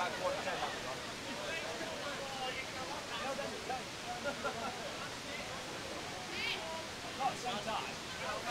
backcourt. It's on time.